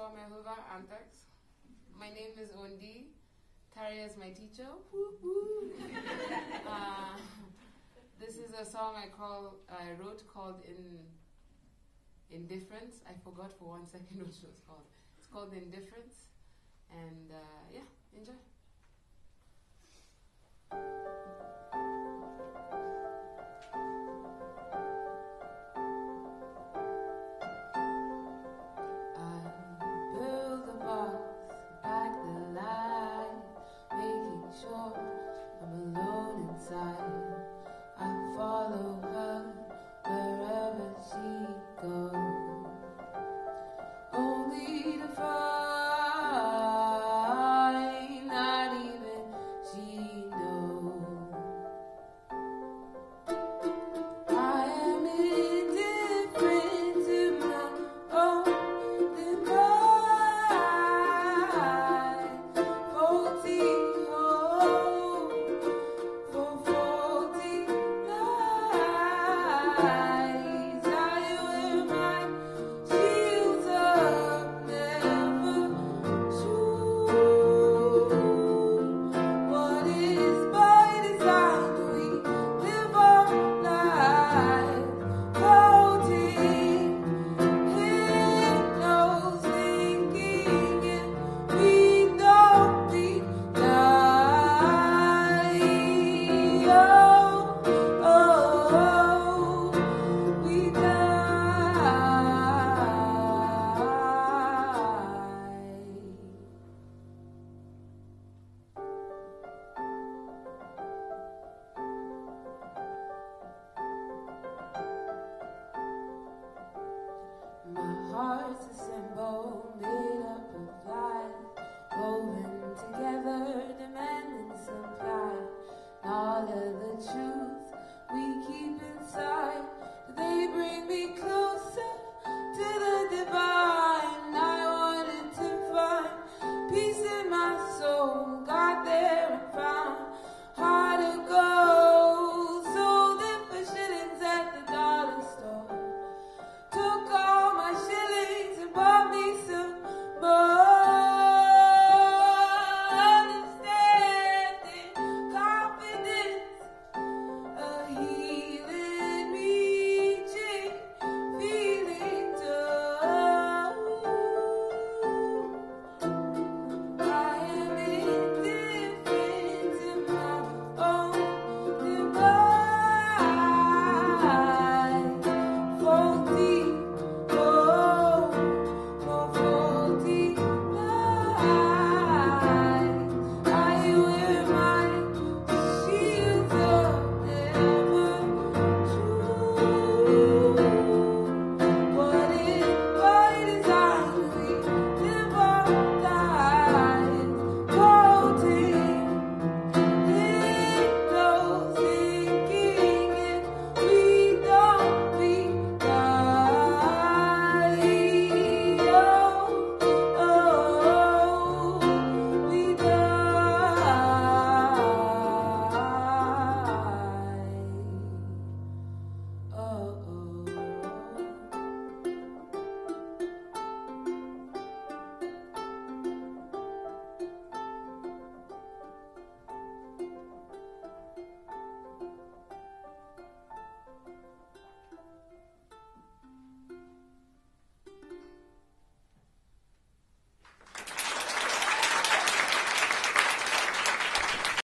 Swame Hoover Anthrax. My name is Ondi. Tari is my teacher. Uh, this is a song I call I wrote called In Indifference. I forgot for one second what it was called. It's called Indifference. And uh, yeah, enjoy. All alone inside. I follow her wherever she bring So soul got there.